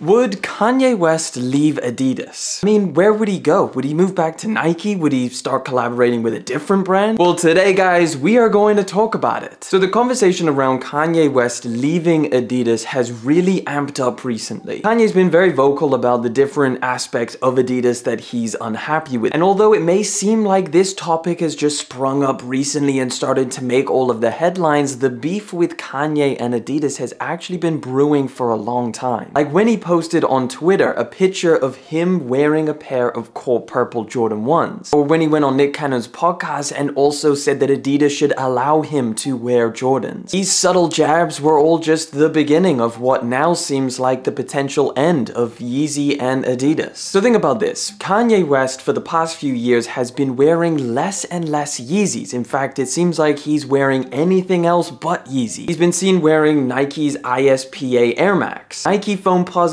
Would Kanye West leave Adidas? I mean, where would he go? Would he move back to Nike? Would he start collaborating with a different brand? Well, today, guys, we are going to talk about it. So the conversation around Kanye West leaving Adidas has really amped up recently. Kanye's been very vocal about the different aspects of Adidas that he's unhappy with. And although it may seem like this topic has just sprung up recently and started to make all of the headlines, the beef with Kanye and Adidas has actually been brewing for a long time. Like when he posted on Twitter a picture of him wearing a pair of Court Purple Jordan 1s. Or when he went on Nick Cannon's podcast and also said that Adidas should allow him to wear Jordans. These subtle jabs were all just the beginning of what now seems like the potential end of Yeezy and Adidas. So think about this. Kanye West for the past few years has been wearing less and less Yeezys. In fact, it seems like he's wearing anything else but Yeezy. He's been seen wearing Nike's ISPA Air Max, Nike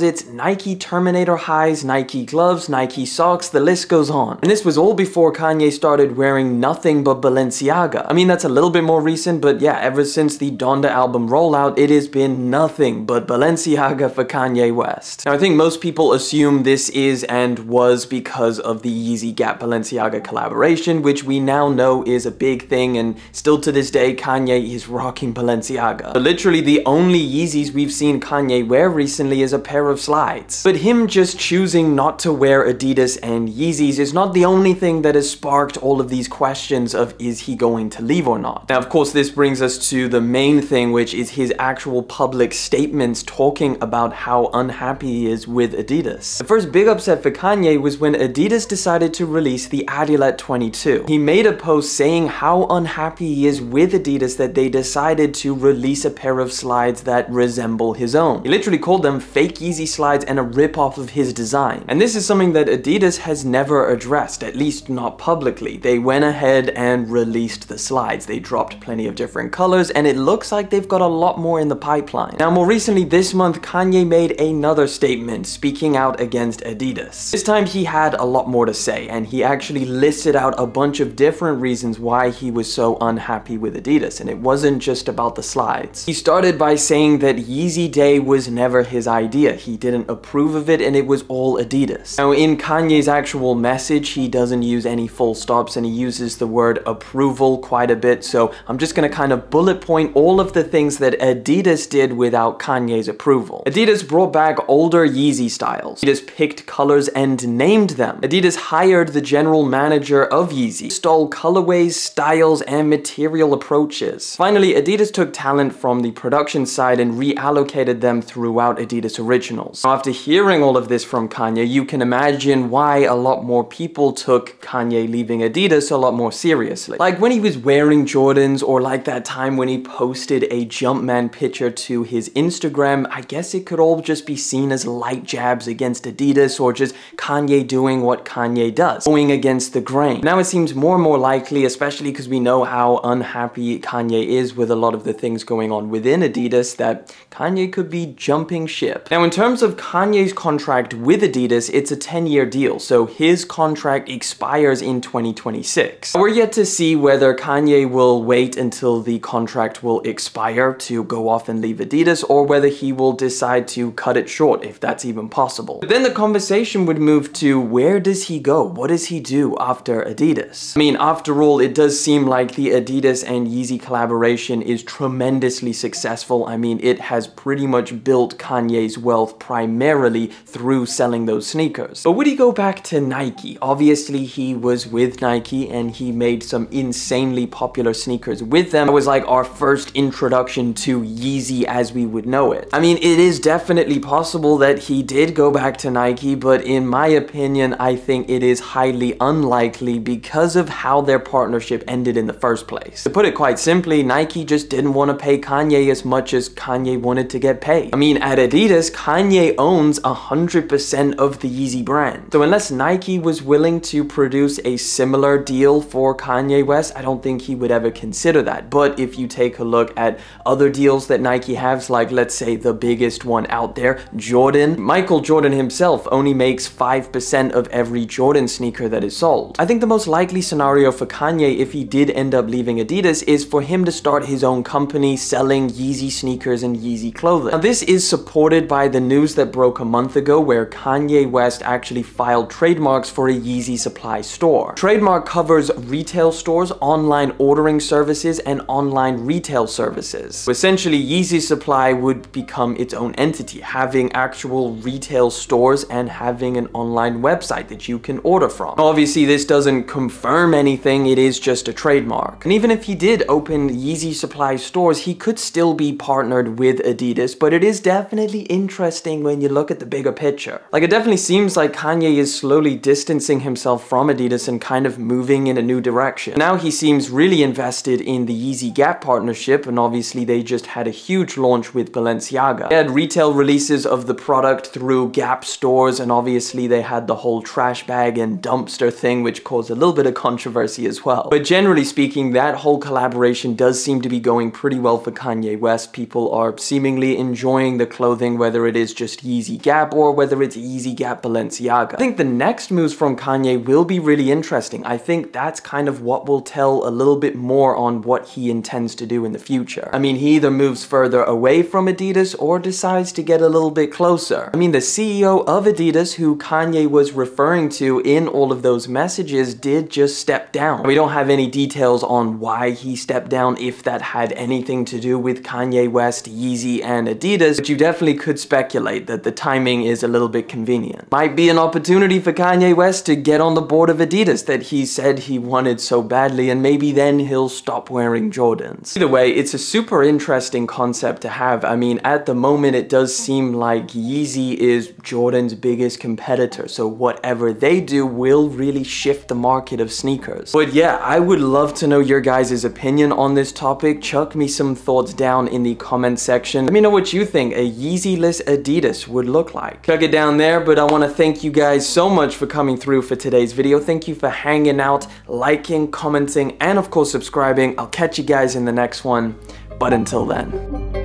Foamposite Nike Terminator highs, Nike gloves, Nike socks, the list goes on. And this was all before Kanye started wearing nothing but Balenciaga. I mean, that's a little bit more recent, but yeah, ever since the Donda album rollout, it has been nothing but Balenciaga for Kanye West. Now, I think most people assume this is and was because of the Yeezy Gap Balenciaga collaboration, which we now know is a big thing, and still to this day, Kanye is rocking Balenciaga. But literally, the only Yeezys we've seen Kanye wear recently is a pair of of slides. But him just choosing not to wear Adidas and Yeezys is not the only thing that has sparked all of these questions of is he going to leave or not. Now of course this brings us to the main thing which is his actual public statements talking about how unhappy he is with Adidas. The first big upset for Kanye was when Adidas decided to release the Adilette 22. He made a post saying how unhappy he is with Adidas that they decided to release a pair of slides that resemble his own. He literally called them fake Yeezy slides and a rip-off of his design. And this is something that Adidas has never addressed, at least not publicly. They went ahead and released the slides. They dropped plenty of different colors and it looks like they've got a lot more in the pipeline. Now more recently this month, Kanye made another statement speaking out against Adidas. This time he had a lot more to say and he actually listed out a bunch of different reasons why he was so unhappy with Adidas and it wasn't just about the slides. He started by saying that Yeezy Day was never his idea. He didn't approve of it and it was all Adidas. Now in Kanye's actual message, he doesn't use any full stops and he uses the word approval quite a bit. So I'm just gonna kind of bullet point all of the things that Adidas did without Kanye's approval. Adidas brought back older Yeezy styles. Adidas picked colors and named them. Adidas hired the general manager of Yeezy, stole colorways, styles, and material approaches. Finally, Adidas took talent from the production side and reallocated them throughout Adidas Originals originals. After hearing all of this from Kanye, you can imagine why a lot more people took Kanye leaving Adidas a lot more seriously. Like when he was wearing Jordans or like that time when he posted a Jumpman picture to his Instagram, I guess it could all just be seen as light jabs against Adidas or just Kanye doing what Kanye does, going against the grain. Now it seems more and more likely, especially because we know how unhappy Kanye is with a lot of the things going on within Adidas, that Kanye could be jumping ship. Now in terms terms of Kanye's contract with Adidas, it's a 10-year deal, so his contract expires in 2026. We're yet to see whether Kanye will wait until the contract will expire to go off and leave Adidas, or whether he will decide to cut it short, if that's even possible. But then the conversation would move to where does he go? What does he do after Adidas? I mean, after all, it does seem like the Adidas and Yeezy collaboration is tremendously successful. I mean, it has pretty much built Kanye's wealth primarily through selling those sneakers. But would he go back to Nike? Obviously, he was with Nike and he made some insanely popular sneakers with them. It was like our first introduction to Yeezy as we would know it. I mean, it is definitely possible that he did go back to Nike, but in my opinion, I think it is highly unlikely because of how their partnership ended in the first place. To put it quite simply, Nike just didn't want to pay Kanye as much as Kanye wanted to get paid. I mean, at Adidas, Kanye Kanye owns 100% of the Yeezy brand. So unless Nike was willing to produce a similar deal for Kanye West, I don't think he would ever consider that. But if you take a look at other deals that Nike has, like let's say the biggest one out there, Jordan, Michael Jordan himself only makes 5% of every Jordan sneaker that is sold. I think the most likely scenario for Kanye if he did end up leaving Adidas is for him to start his own company selling Yeezy sneakers and Yeezy clothing. Now this is supported by the new news that broke a month ago where Kanye West actually filed trademarks for a Yeezy supply store. Trademark covers retail stores, online ordering services, and online retail services. Essentially, Yeezy Supply would become its own entity, having actual retail stores and having an online website that you can order from. Obviously, this doesn't confirm anything, it is just a trademark. And even if he did open Yeezy Supply stores, he could still be partnered with Adidas, but it is definitely interesting when you look at the bigger picture. Like, it definitely seems like Kanye is slowly distancing himself from Adidas and kind of moving in a new direction. Now he seems really invested in the Yeezy Gap partnership, and obviously they just had a huge launch with Balenciaga. They had retail releases of the product through Gap stores, and obviously they had the whole trash bag and dumpster thing, which caused a little bit of controversy as well. But generally speaking, that whole collaboration does seem to be going pretty well for Kanye West. People are seemingly enjoying the clothing, whether it is just Yeezy Gap or whether it's Yeezy Gap Balenciaga. I think the next moves from Kanye will be really interesting. I think that's kind of what will tell a little bit more on what he intends to do in the future. I mean, he either moves further away from Adidas or decides to get a little bit closer. I mean, the CEO of Adidas, who Kanye was referring to in all of those messages, did just step down. We don't have any details on why he stepped down, if that had anything to do with Kanye West, Yeezy, and Adidas, but you definitely could speculate that the timing is a little bit convenient. Might be an opportunity for Kanye West to get on the board of Adidas that he said he wanted so badly, and maybe then he'll stop wearing Jordans. Either way, it's a super interesting concept to have. I mean, at the moment, it does seem like Yeezy is Jordan's biggest competitor, so whatever they do will really shift the market of sneakers. But yeah, I would love to know your guys' opinion on this topic. Chuck me some thoughts down in the comment section. Let me know what you think a Yeezy-less Adidas would look like. Chuck it down there, but I want to thank you guys so much for coming through for today's video. Thank you for hanging out, liking, commenting, and of course subscribing. I'll catch you guys in the next one, but until then.